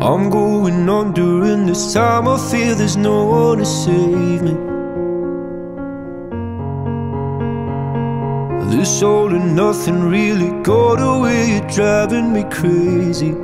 I'm going on during this time. I feel there's no one to save me. This all and nothing really got away, you're driving me crazy.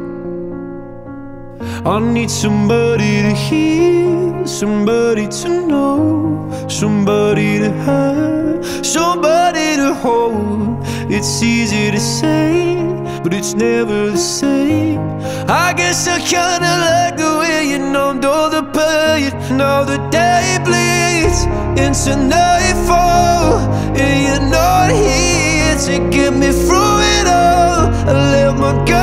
I need somebody to hear, somebody to know, somebody to have, somebody to hold. It's easy to say, but it's never the same. I guess I kinda like the way you numbed all the pain. Now the day bleeds into nightfall, and you're not here to get me through it all. I let my guard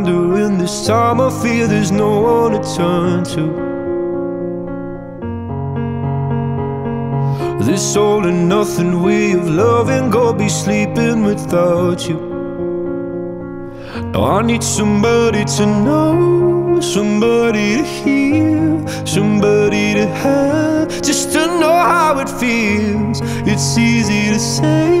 under, and this time I feel there's no one to turn to. This all and nothing way of loving, go be sleeping without you. Now I need somebody to know, somebody to hear, somebody to have, just to know how it feels. It's easy to say,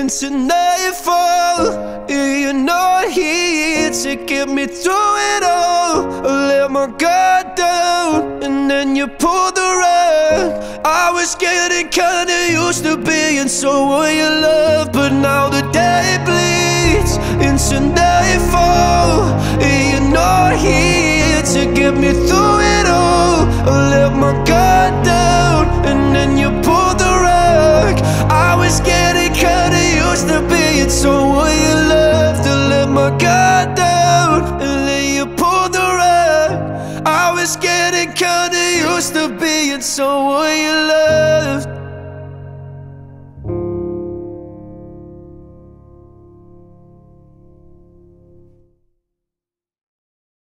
into nightfall. You're not here to get me through it all. I let my guard down, and then you pulled the rug. I was getting kinda used to being someone you love, but now the day bleeds through it all. I let my guard down, and then you pulled the rug. I was getting kinda used to being someone you loved. I let my guard down, and then you pulled the rug. I was getting kinda used to being someone you loved.